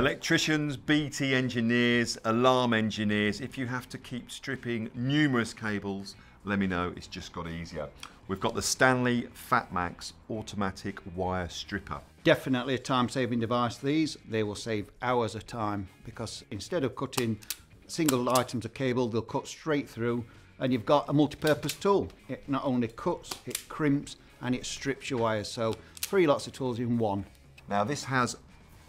Electricians, BT engineers, alarm engineers, if you have to keep stripping numerous cables, let me know, it's just got easier. We've got the Stanley FatMax automatic wire stripper. Definitely a time saving device these, they will save hours of time because instead of cutting single items of cable, they'll cut straight through and you've got a multi-purpose tool. It not only cuts, it crimps and it strips your wires. So three lots of tools in one. Now this has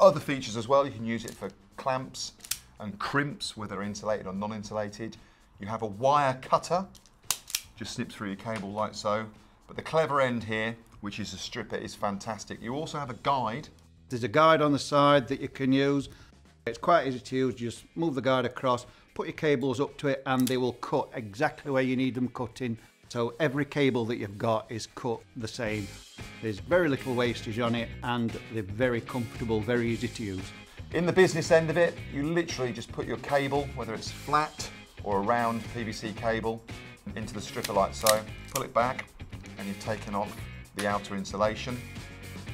other features as well. You can use it for clamps and crimps, whether insulated or non-insulated. You have a wire cutter, just snips through your cable like so. But the clever end here, which is a stripper, is fantastic. You also have a guide. There's a guide on the side that you can use. It's quite easy to use. Just move the guide across, put your cables up to it, and they will cut exactly where you need them cutting. So every cable that you've got is cut the same. There's very little wastage on it and they're very comfortable, very easy to use. In the business end of it, you literally just put your cable, whether it's flat or a round PVC cable, into the stripper like so, pull it back, and you've taken off the outer insulation.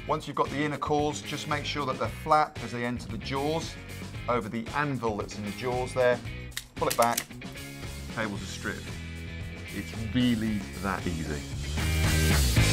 Once you've got the inner cores, just make sure that they're flat as they enter the jaws over the anvil that's in the jaws there. Pull it back, cables are stripped. It's really that easy.